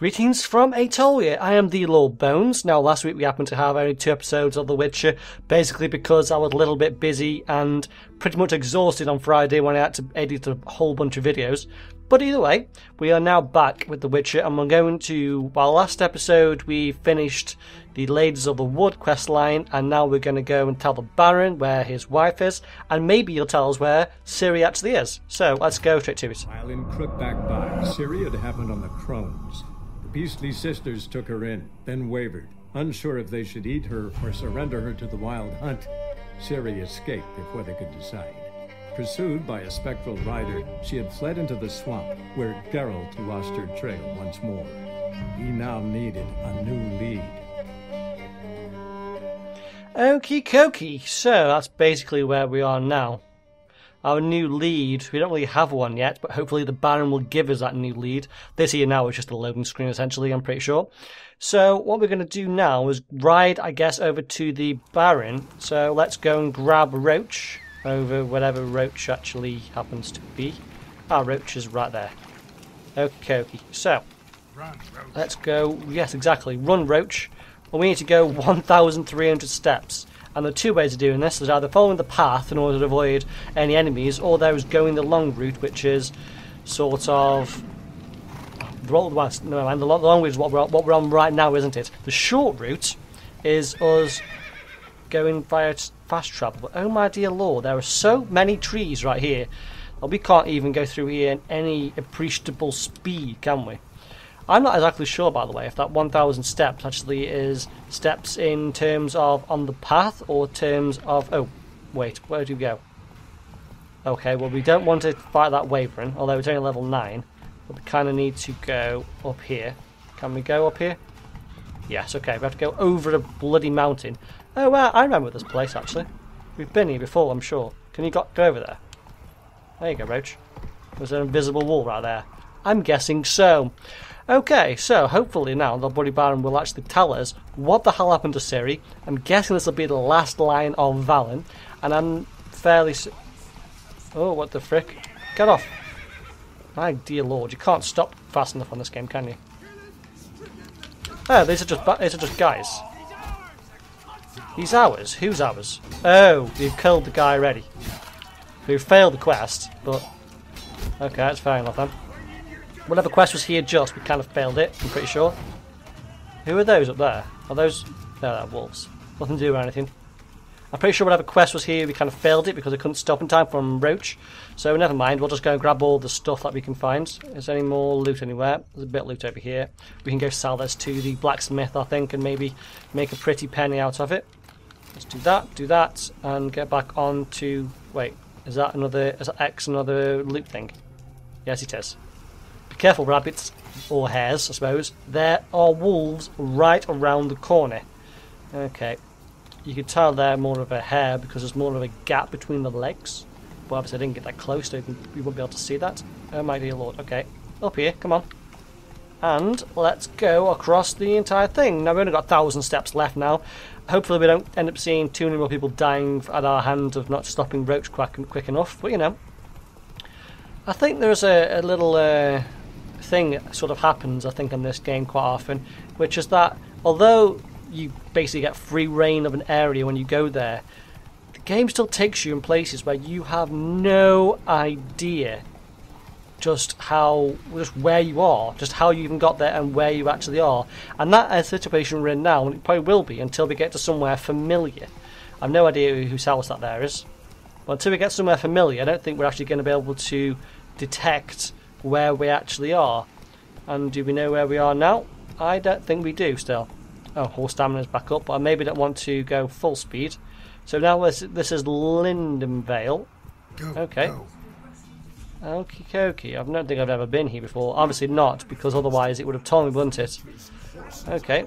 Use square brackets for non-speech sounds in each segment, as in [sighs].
Greetings from Atolia. I am the Lord Bones. Now, last week we happened to have only two episodes of The Witcher, basically because I was a little bit busy and pretty much exhausted on Friday when I had to edit a whole bunch of videos. But either way, we are now back with The Witcher, and we're going to. Well, last episode we finished the Ladies of the Wood quest line, and now we're going to go and tell the Baron where his wife is, and maybe he'll tell us where Ciri actually is. So let's go straight to it. While in Crookback Bog, Ciri had happened on the Crones. Beastly sisters took her in, then wavered, unsure if they should eat her or surrender her to the wild hunt. Ciri escaped before they could decide. Pursued by a spectral rider, she had fled into the swamp, where Geralt lost her trail once more. He now needed a new lead. Okie dokie. So that's basically where we are now our new lead. We don't really have one yet, but hopefully the Baron will give us that new lead. This here now is just a loading screen, essentially, I'm pretty sure. So what we're going to do now is ride, I guess, over to the Baron. So let's go and grab Roach over whatever Roach actually happens to be. Ah, Roach is right there. Okay, okay. So, let's go. Yes, exactly. Run, Roach. Well, we need to go [laughs] 1,300 steps. And the two ways of doing this is either following the path in order to avoid any enemies, or there is going the long route, which is sort of. No, man, the long, the long route is what we're, what we're on right now, isn't it? The short route is us going via fast travel. But oh my dear lord, there are so many trees right here. Well, we can't even go through here in any appreciable speed, can we? I'm not exactly sure, by the way, if that 1,000 steps actually is steps in terms of on the path or terms of. Oh, wait, where do we go? Okay, well, we don't want to fight that Wyvern, although it's only level 9. But we kind of need to go up here. Can we go up here? Yes, okay, we have to go over a bloody mountain. Oh, well, I remember this place, actually. We've been here before, I'm sure. Can you go, go over there? There you go, Roach. There's an invisible wall right there. I'm guessing so. Okay, so hopefully now the Bloody Baron will actually tell us what the hell happened to Ciri. I'm guessing this will be the last line of Velen, and I'm fairly. Oh, what the frick? Get off! My dear lord, you can't stop fast enough on this game, can you? Oh, these are just these are just guys. He's ours. Who's ours? Oh, we've killed the guy already. We failed the quest, but okay, that's fair enough then. Whatever quest was here just, we kind of failed it, I'm pretty sure. Who are those up there? Are those... No, they're wolves. Nothing to do with anything. I'm pretty sure whatever quest was here, we kind of failed it because I couldn't stop in time from Roach. So never mind, we'll just go and grab all the stuff that we can find. Is there any more loot anywhere? There's a bit of loot over here. We can go sell this to the blacksmith, I think, and maybe make a pretty penny out of it. Let's do that, do that, and get back on to... Wait, is that another... Is that X another loot thing? Yes, it is careful, rabbits, or hares, I suppose. There are wolves right around the corner. Okay. You can tell they're more of a hare because there's more of a gap between the legs. But obviously I didn't get that close, so you, won't be able to see that. Oh my dear lord. Okay. Up here, come on. And let's go across the entire thing. Now we've only got a thousand steps left now. Hopefully we don't end up seeing too many more people dying at our hands of not stopping Roach quick, quick enough. But you know. I think there's a, a little... Uh, thing sort of happens, I think, in this game quite often, which is that although you basically get free reign of an area when you go there, the game still takes you in places where you have no idea just how just where you are, just how you even got there and where you actually are. And that is the situation we're in now, and it probably will be until we get to somewhere familiar. I've no idea whose house that there is. But until we get somewhere familiar, I don't think we're actually going to be able to detect where we actually are. And do we know where we are now? I don't think we do still. Oh, horse stamina's back up, but I maybe don't want to go full speed. So now this, this is Lindenvale. Go, okay. Go. Okie dokie. I don't think I've ever been here before. Obviously not, because otherwise it would have told me, wouldn't it? Okay.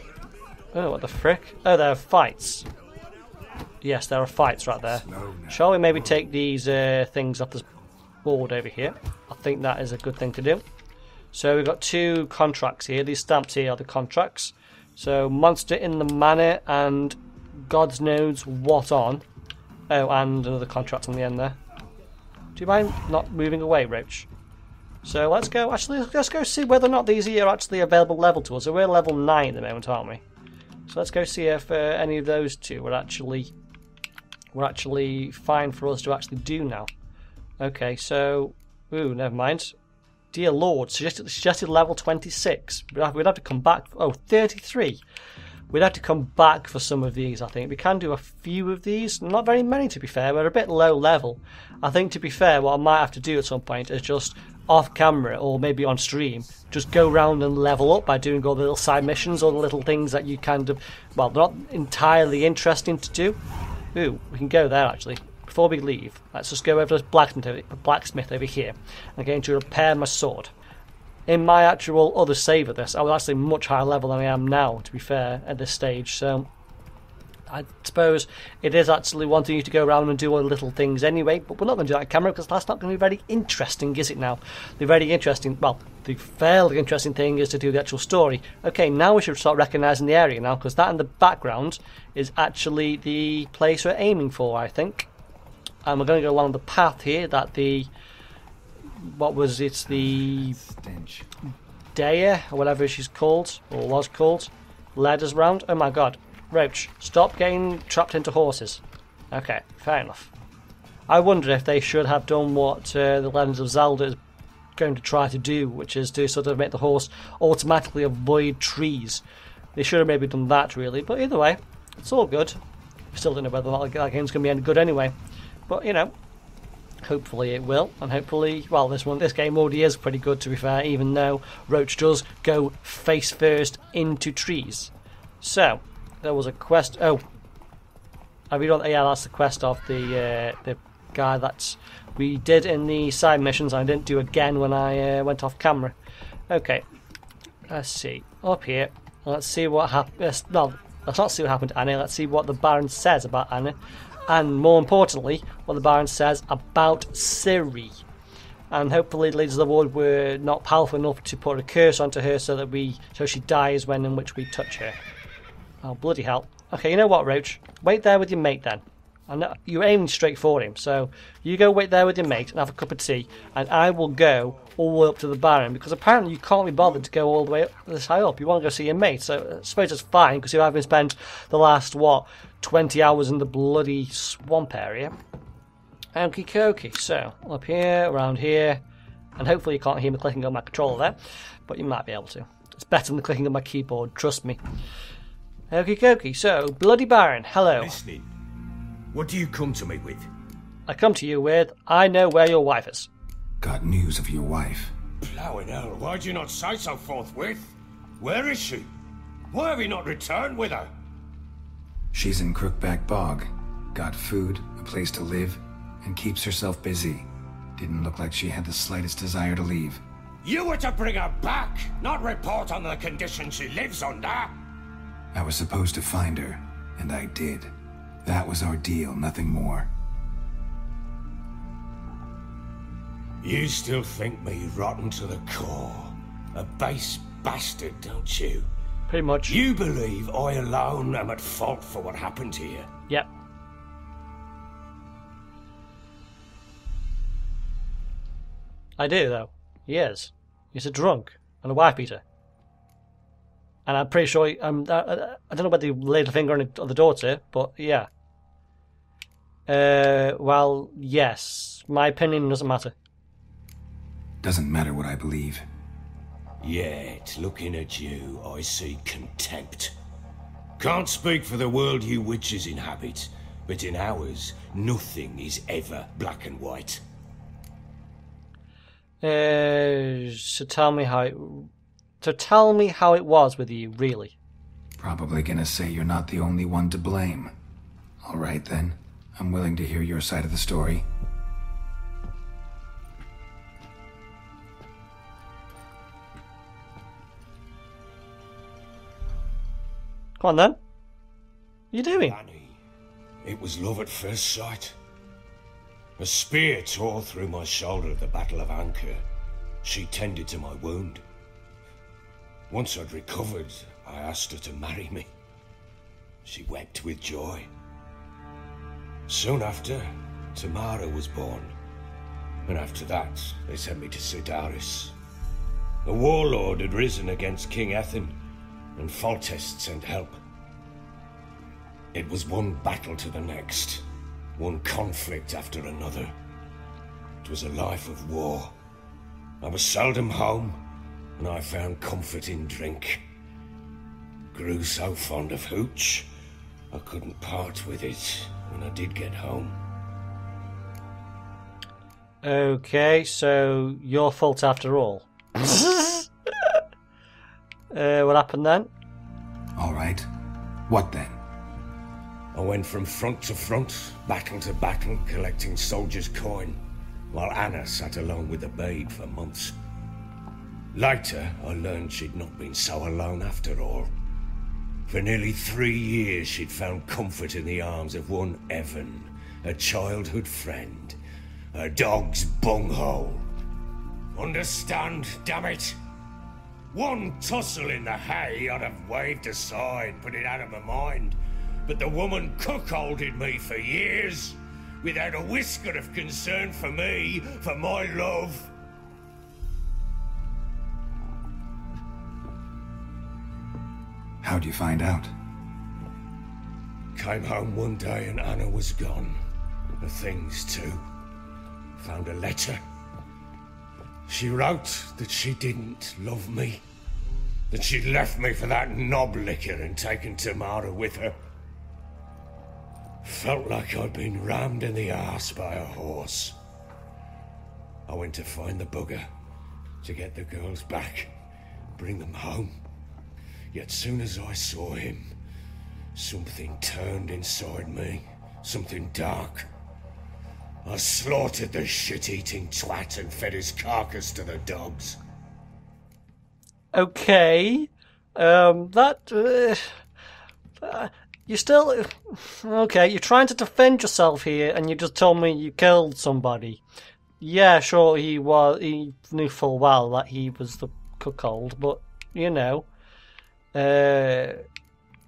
Oh, what the frick? Oh, there are fights. Yes, there are fights right there. Shall we maybe take these uh, things off this board over here? I think that is a good thing to do. So we've got two contracts here. These stamps here are the contracts. So Monster in the Manor and God's knows what on. Oh, and another contract on the end there. Do you mind not moving away, Roach? So let's go. Actually, let's go see whether or not these are actually available level to us. So we're level nine at the moment, aren't we? So let's go see if uh, any of those two are actually were actually fine for us to actually do now. Okay, so ooh, never mind. Dear Lord, suggested, suggested level 26. We'd have, we'd have to come back. Oh, 33. We'd have to come back for some of these, I think. We can do a few of these. Not very many, to be fair. We're a bit low level. I think, to be fair, what I might have to do at some point is just off camera or maybe on stream, just go around and level up by doing all the little side missions or the little things that you kind of, well, not entirely interesting to do. Ooh, we can go there actually. Before we leave, let's just go over to this blacksmith over, here. I'm going to repair my sword. In my actual other save of this, I was actually much higher level than I am now, to be fair, at this stage. So I suppose it is actually wanting you to go around and do all the little things anyway, but we're not going to do that on camera because that's not going to be very interesting, is it now? The very interesting, well, the fairly interesting thing is to do the actual story. Okay, now we should start recognising the area now because that in the background is actually the place we're aiming for, I think. And we're going to go along the path here that the. What was it? The. Stench. Daya, or whatever she's called, or was called, led us round. Oh my god. Roach, stop getting trapped into horses. Okay, fair enough. I wonder if they should have done what uh, the Legends of Zelda is going to try to do, which is to sort of make the horse automatically avoid trees. They should have maybe done that, really. But either way, it's all good. Still don't know whether that game's going to be any good anyway. But, you know, hopefully it will. And hopefully, well, this one, this game already is pretty good, to be fair, even though Roach does go face first into trees. So, there was a quest. Oh, have you done? Yeah, that's the quest of the uh, the guy that we did in the side missions. I didn't do again when I uh, went off camera. Okay, let's see up here. Let's see what happened. No, let's not see what happened to Annie. Let's see what the Baron says about Annie, and more importantly, what the Baron says about Ciri. And hopefully, the Ladies of the Wood were not powerful enough to put a curse onto her so that we so she dies when in which we touch her. Oh, bloody hell. Okay, you know what, Roach? Wait there with your mate then. Know you're aiming straight for him, so you go wait there with your mate and have a cup of tea, and I will go all the way up to the Baron because apparently you can't be bothered to go all the way up, this high up. You want to go see your mate, so I suppose it's fine because you haven't spent the last what 20 hours in the bloody swamp area. Okie dokie. So up here, around here, and hopefully you can't hear me clicking on my controller there, but you might be able to. It's better than clicking on my keyboard, trust me. Okie dokie. So, Bloody Baron, hello. Listening. What do you come to me with? I come to you with, I know where your wife is. Got news of your wife. Plowing hell, why'd you not say so forthwith? Where is she? Why have you not returned with her? She's in Crookback Bog. Got food, a place to live, and keeps herself busy. Didn't look like she had the slightest desire to leave. You were to bring her back, not report on the conditions she lives under. I was supposed to find her, and I did. That was our deal, nothing more. You still think me rotten to the core. A base bastard, don't you? Pretty much. You believe I alone am at fault for what happened here? Yep. I do, though. He is. He's a drunk and a wife beater. And I'm pretty sure, um, I, I, I don't know whether he laid a finger on, it, on the daughter, but yeah. Uh, well, yes. My opinion doesn't matter. Doesn't matter what I believe. Yet, looking at you, I see contempt. Can't speak for the world you witches inhabit, but in ours, nothing is ever black and white. Uh, so tell me how it, so tell me how it was with you, really. Probably gonna say you're not the only one to blame. Alright then. I'm willing to hear your side of the story. Come on then. What are you doing? Annie, it was love at first sight. A spear tore through my shoulder at the Battle of Anchor. She tended to my wound. Once I'd recovered, I asked her to marry me. She wept with joy. Soon after, Tamara was born. And after that, they sent me to Cidaris. A warlord had risen against King Ethain, and Foltest sent help. It was one battle to the next, one conflict after another. It was a life of war. I was seldom home, and I found comfort in drink. Grew so fond of hooch, I couldn't part with it when I did get home. Okay, so your fault after all. [laughs] uh, what happened then? All right. What then? I went from front to front, battle to battle, collecting soldiers' coin, while Anna sat alone with the babe for months. Later, I learned she'd not been so alone after all. For nearly three years, she'd found comfort in the arms of one Evan, a childhood friend, a dog's bunghole. Understand, damn it? One tussle in the hay I'd have waved aside, put it out of my mind. But the woman cuckolded me for years, without a whisker of concern for me, for my love. How'd you find out? Came home one day and Anna was gone. The things too. Found a letter. She wrote that she didn't love me. That she'd left me for that knob licker and taken Tamara with her. Felt like I'd been rammed in the arse by a horse. I went to find the bugger, to get the girls back, bring them home. Yet soon as I saw him, something turned inside me, something dark. I slaughtered the shit-eating twat and fed his carcass to the dogs. Okay, um, that uh, you still okay. You're trying to defend yourself here, and you just told me you killed somebody. Yeah, sure, he was. He knew full well that he was the cuckold, but you know, uh,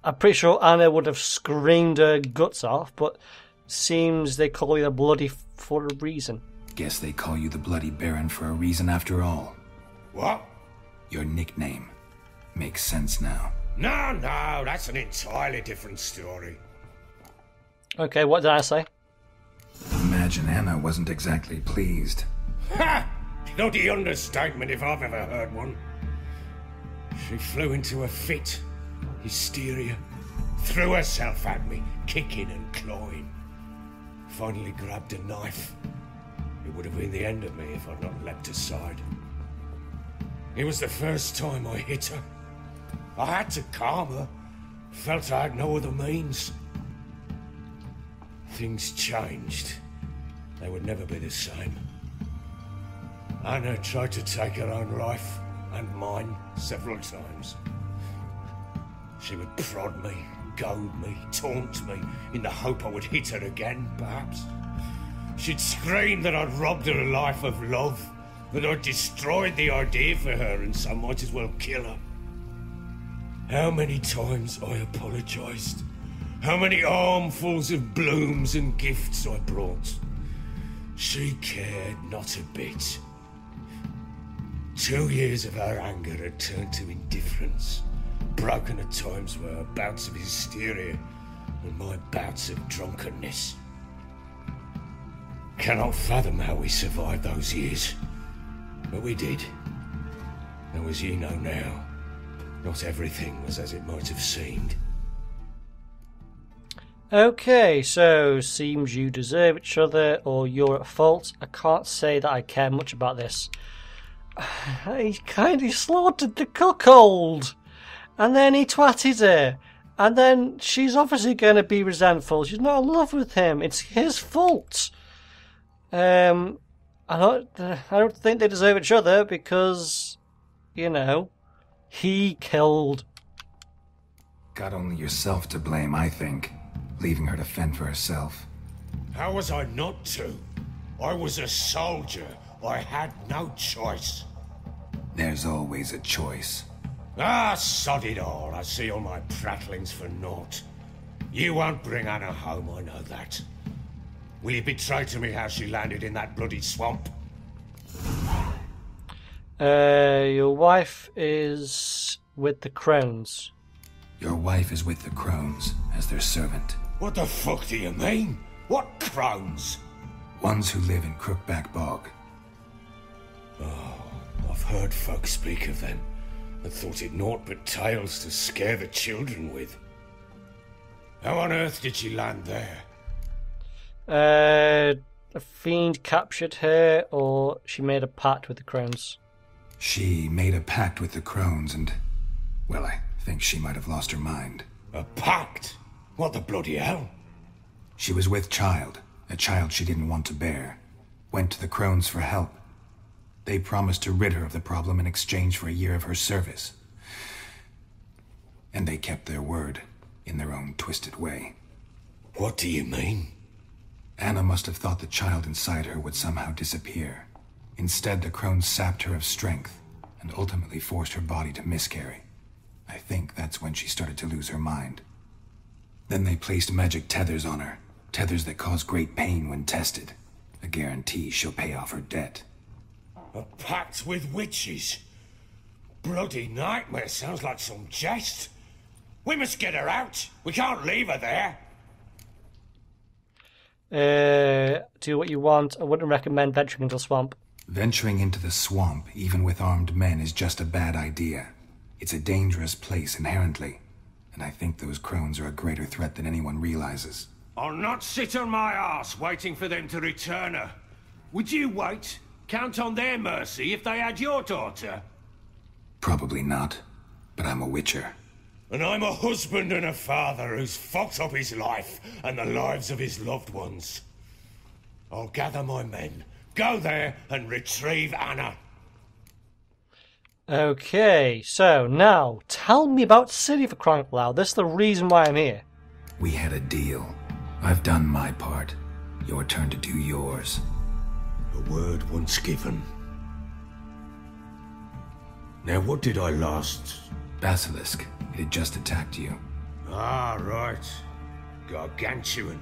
I'm pretty sure Anna would have screamed her guts off, but seems they call you the bloody for a reason. Guess they call you the Bloody Baron for a reason after all. What? Your nickname. Makes sense now. No, no, that's an entirely different story. Okay, what did I say? Imagine Anna wasn't exactly pleased. Ha! Bloody understatement if I've ever heard one. She flew into a fit, hysteria, threw herself at me, kicking and clawing. Finally grabbed a knife. It would have been the end of me if I'd not leapt aside. It was the first time I hit her. I had to calm her. Felt I had no other means. Things changed. They would never be the same. Anna tried to take her own life, and mine, several times. She would prod me, goad me, taunt me, in the hope I would hit her again, perhaps. She'd scream that I'd robbed her a life of love, that I'd destroyed the idea for her, and so might as well kill her. How many times I apologized. How many armfuls of blooms and gifts I brought. She cared not a bit. Two years of her anger had turned to indifference, broken at times her bouts of hysteria and my bouts of drunkenness. Cannot fathom how we survived those years, but we did. Though as you know now, not everything was as it might have seemed. Okay, so seems you deserve each other or you're at fault. I can't say that I care much about this. [sighs] He kind of slaughtered the cuckold, and then he twatted her, and then she's obviously going to be resentful. She's not in love with him. It's his fault. Um, I don't, I don't think they deserve each other because, you know, he killed. Got only yourself to blame, I think. Leaving her to fend for herself. How was I not to? I was a soldier. I had no choice. There's always a choice. Ah, sod it all. I see all my prattlings for naught. You won't bring Anna home, I know that. Will you betray to me how she landed in that bloody swamp? Uh, your wife is with the crones. Your wife is with the crones as their servant. What the fuck do you mean? What crones? Ones who live in Crookback Bog. Oh, I've heard folk speak of them, and thought it naught but tales to scare the children with. How on earth did she land there? Uh, a fiend captured her, or she made a pact with the crones. She made a pact with the crones and. Well, I think she might have lost her mind. A pact? What the bloody hell? She was with child, a child she didn't want to bear. Went to the crones for help. They promised to rid her of the problem in exchange for a year of her service. And they kept their word, in their own twisted way. What do you mean? Anna must have thought the child inside her would somehow disappear. Instead, the crones sapped her of strength and ultimately forced her body to miscarry. I think that's when she started to lose her mind. Then they placed magic tethers on her, tethers that cause great pain when tested. A guarantee she'll pay off her debt. A pact with witches? Bloody nightmare sounds like some jest. We must get her out. We can't leave her there. Uh, do what you want. I wouldn't recommend venturing into the swamp. Venturing into the swamp, even with armed men, is just a bad idea. It's a dangerous place inherently, and I think those crones are a greater threat than anyone realizes. I'll not sit on my ass waiting for them to return her. Would you wait? Count on their mercy if they had your daughter? Probably not, but I'm a witcher. And I'm a husband and a father who's fucked up his life and the lives of his loved ones. I'll gather my men, go there and retrieve Anna. Okay, so now tell me about City of Cronklow. This is the reason why I'm here. We had a deal. I've done my part. Your turn to do yours. A word once given. Now, what did I last? Basilisk, it had just attacked you. Ah, right. Gargantuan.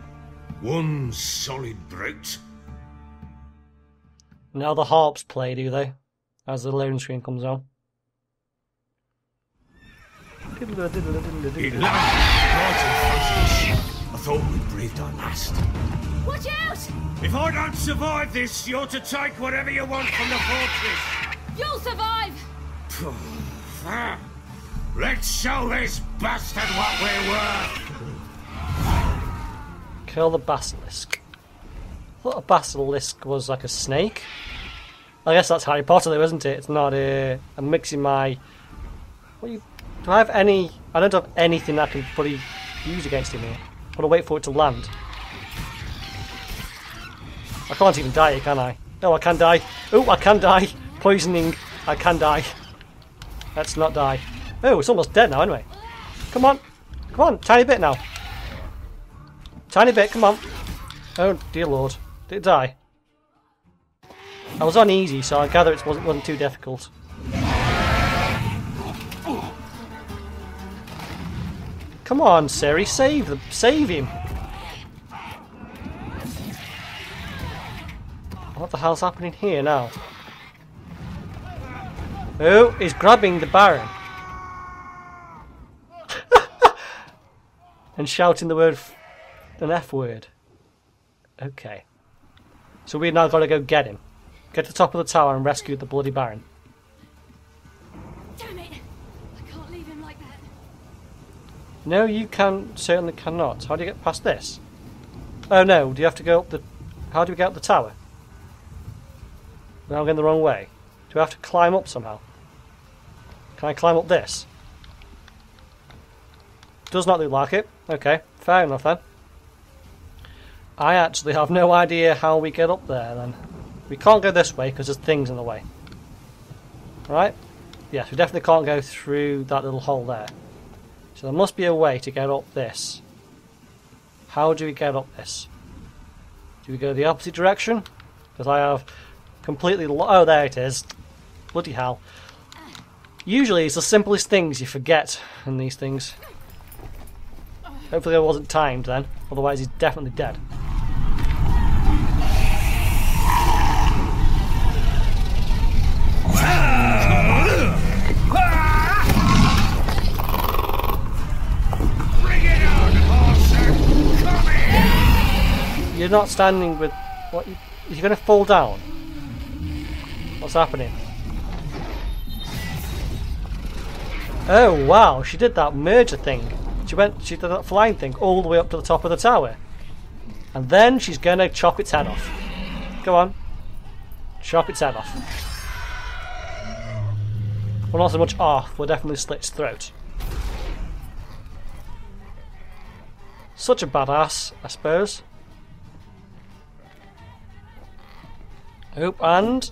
One solid brute. Now the harps play, do they? As the loading screen comes on. It landed right in front of the ship. I thought we'd breathed our last. Watch out! If I don't survive this, you're to take whatever you want from the fortress. You'll survive! Let's show this bastard what we're worth. Kill the basilisk. I thought a basilisk was like a snake. I guess that's Harry Potter, though, isn't it? It's not a. I'm mixing my. What you, do I have any? I don't have anything I can probably use against him here. I've got to wait for it to land. I can't even die, can I? No, I can die. Oh, I can die. Poisoning. I can die. Let's not die. Oh, it's almost dead now, anyway. Come on. Come on, tiny bit now. Tiny bit, come on. Oh, dear lord. Did it die? I was on easy, so I gather it wasn't, wasn't too difficult. Come on, Ciri, save the, save him. The hell's happening here now? Who is grabbing the Baron. [laughs] and shouting the word, f- an F word. Okay. So we've now got to go get him. Get to the top of the tower and rescue the bloody Baron. Damn it! I can't leave him like that. No, you can certainly cannot. How do you get past this? Oh no, do you have to go up the... How do we get up the tower? Now I'm going the wrong way. Do I have to climb up somehow? Can I climb up this? Does not look like it. Okay, fair enough then. I actually have no idea how we get up there then. We can't go this way because there's things in the way. Right? Yes, we definitely can't go through that little hole there. So there must be a way to get up this. How do we get up this? Do we go the opposite direction? Because I have completely... Oh, there it is. Bloody hell. Usually it's the simplest things you forget in these things. Hopefully I wasn't timed then, otherwise he's definitely dead. You're not standing with... What? You're going to fall down? What's happening? Oh wow, she did that merger thing. She went, she did that flying thing all the way up to the top of the tower. And then she's gonna chop its head off. Go on. Chop its head off. Well, not so much off, we'll definitely slit its throat. Such a badass, I suppose. Oop, and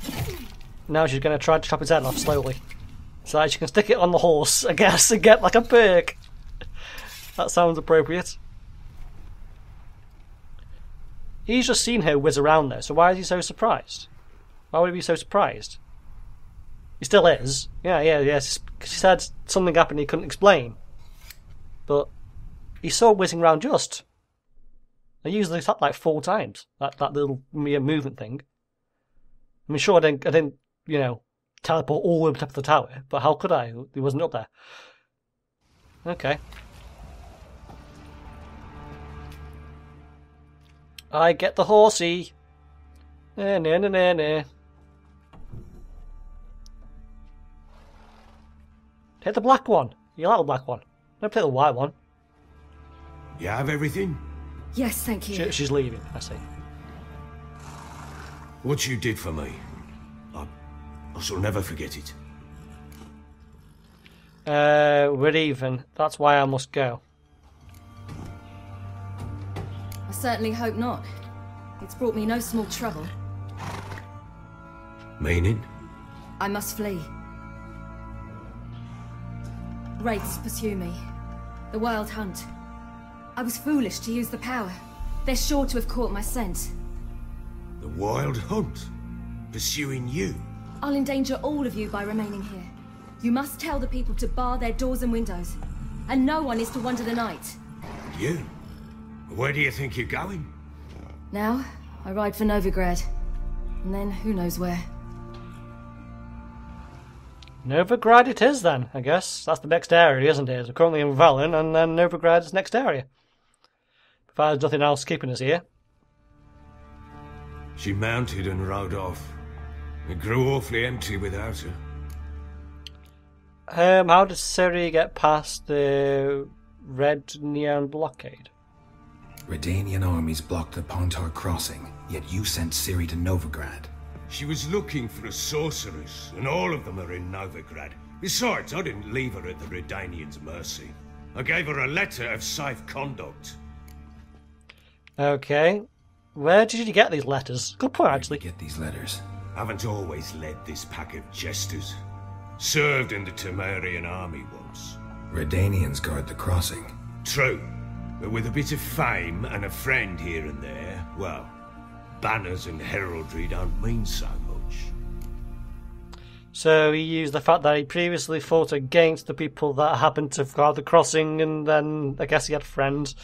now she's going to try to chop his head off slowly. So that she can stick it on the horse, I guess, and get like a perk. That sounds appropriate. He's just seen her whiz around there, so why is he so surprised? Why would he be so surprised? He still is. Yeah, yeah, yes. She said something happened he couldn't explain. But he saw whizzing around just. I usually that like four times. That that little mere movement thing. I mean, sure, I didn't, I didn't, you know, teleport all the way up to the tower, but how could I? He wasn't up there. Okay. I get the horsey. Nah, nah, nah, nah, nah. Take the black one. You like the black one. Don't take the white one. You have everything? Yes, thank you. She, she's leaving, I see. What you did for me, I, I shall never forget it. Uh, we're even. That's why I must go. I certainly hope not. It's brought me no small trouble. Meaning? I must flee. Wraiths pursue me. The Wild Hunt. I was foolish to use the power. They're sure to have caught my scent. The Wild Hunt? Pursuing you? I'll endanger all of you by remaining here. You must tell the people to bar their doors and windows. And no one is to wander the night. You? Where do you think you're going? Now, I ride for Novigrad. And then who knows where. Novigrad it is then, I guess. That's the next area, isn't it? We're currently in Velen, and then Novigrad's next area. Provided nothing else keeping us here. She mounted and rode off. It grew awfully empty without her. Um, how did Ciri get past the Redanian blockade? Redanian armies blocked the Pontar crossing, yet you sent Ciri to Novigrad. She was looking for a sorceress, and all of them are in Novigrad. Besides, I didn't leave her at the Redanians' mercy. I gave her a letter of safe conduct. Okay. Where did you get these letters? Good point, actually. Get these letters. Haven't always led this pack of jesters. Served in the Temerian army once. Redanians guard the crossing. True, but with a bit of fame and a friend here and there, well, banners and heraldry don't mean so much. So he used the fact that he previously fought against the people that happened to guard the crossing, and then I guess he had friends.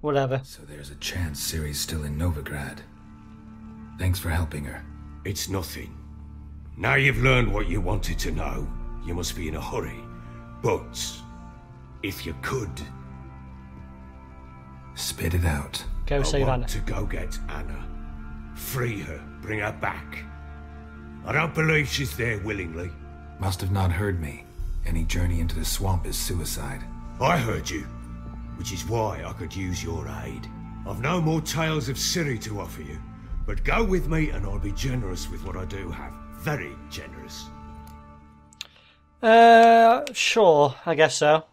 Whatever. So there's a chance Ciri's still in Novigrad. Thanks for helping her. It's nothing. Now you've learned what you wanted to know, you must be in a hurry. But, if you could, Spit it out. Go I save want Anna. to go get Anna. Free her, bring her back. I don't believe she's there willingly. Must have not heard me. Any journey into the swamp is suicide. I heard you, which is why I could use your aid. I've no more tales of Ciri to offer you, but go with me and I'll be generous with what I do have. Very generous. Uh, sure, I guess so.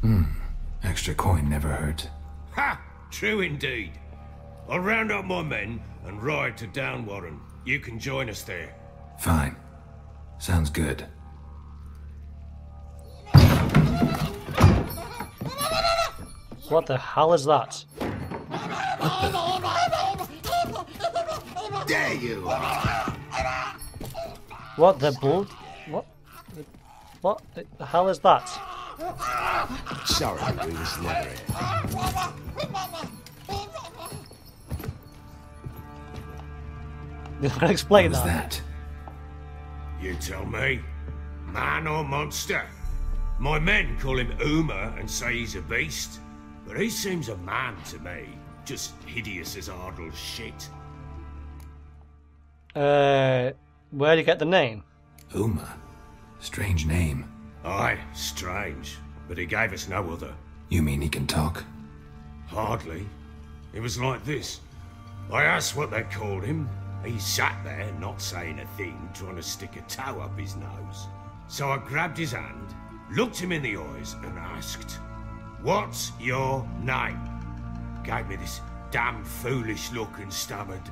Hmm, Extra coin never hurt. Ha! True indeed. I'll round up my men and ride to Downwarren. You can join us there. Fine. Sounds good. What the hell is that? There you! What the blood? What? What the hell is that? Sorry, we was never here. You want to explain What was that? that? You tell me. Man or monster? My men call him Uma and say he's a beast, but he seems a man to me. Just hideous as Ardle's shit. Uh, where do you get the name? Uma. Strange name. Aye, strange. But he gave us no other. You mean he can talk? Hardly. It was like this. I asked what they called him. He sat there, not saying a thing, trying to stick a toe up his nose. So I grabbed his hand, looked him in the eyes, and asked, What's your name? Gave me this damn foolish look and stammered,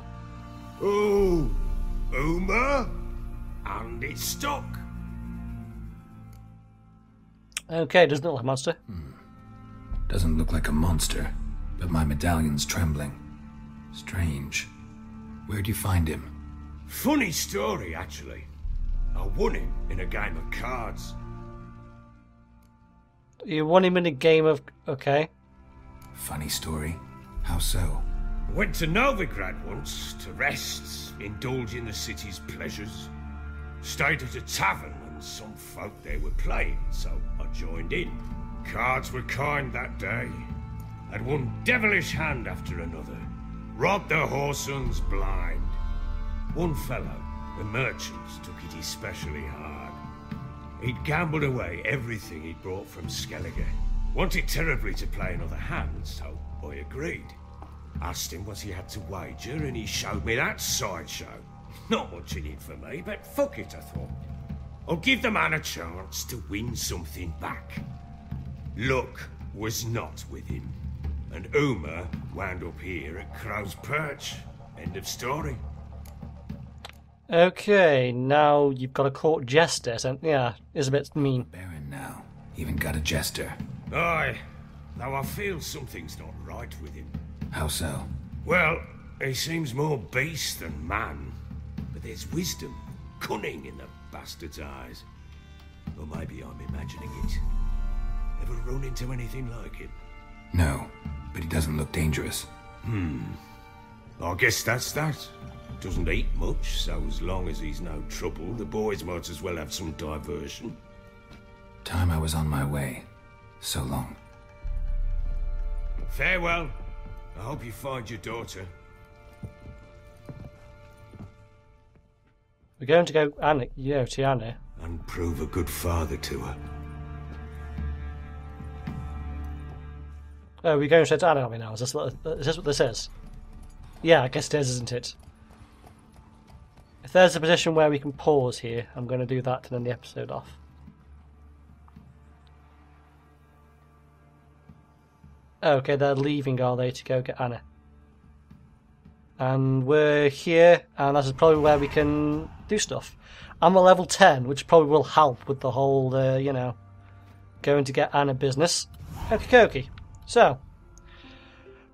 Oh, Uma? And it's stuck. Okay, doesn't look like a monster. Hmm. Doesn't look like a monster, but my medallion's trembling. Strange. Where'd you find him? Funny story, actually. I won him in a game of cards. You won him in a game of. Okay. Funny story. How so? Went to Novigrad once to rest, indulge in the city's pleasures. Stayed at a tavern and some folk there were playing, so I joined in. Cards were kind that day. Had one devilish hand after another. Robbed the Horsons blind. One fellow, a merchant, took it especially hard. He'd gambled away everything he'd brought from Skellige. Wanted terribly to play another hand, so I agreed. Asked him what he had to wager, and he showed me that sideshow. Not much in it for me, but fuck it, I thought. I'll give the man a chance to win something back. Luck was not with him, and Uma wound up here at Crow's Perch. End of story. Okay, now you've got a court jester. So, yeah, is a bit mean. Baron now. Even got a jester. Aye, though I feel something's not right with him. How so? Well, he seems more beast than man, but there's wisdom, cunning in the bastard's eyes. Or maybe I'm imagining it. Ever run into anything like him? No, but he doesn't look dangerous. Hmm. I guess that's that. Doesn't eat much, so as long as he's no trouble, the boys might as well have some diversion. Time I was on my way. So long. Farewell. I hope you find your daughter. We're going to go Anna, you know, to Anna. And prove a good father to her. Oh, we're going straight to Anna, are we now? Is this, what- is this what this is? Yeah, I guess it is, isn't it? If there's a position where we can pause here, I'm going to do that to end the episode off. Okay, they're leaving, are they, to go get Anna? And we're here, and this is probably where we can do stuff. I'm a level 10, which probably will help with the whole, uh, you know, going to get Anna business. Okie dokie. So,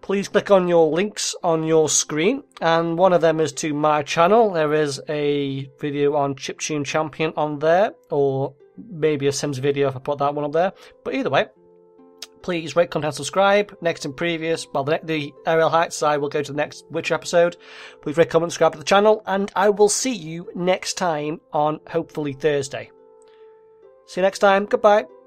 please click on your links on your screen, and one of them is to my channel. There is a video on Chiptune Champion on there, or maybe a Sims video if I put that one up there. But either way, please rate, comment, and subscribe. Next and previous, well, the, the Aerial Heights side will go to the next Witcher episode. Please rate, comment, subscribe to the channel, and I will see you next time on hopefully Thursday. See you next time. Goodbye.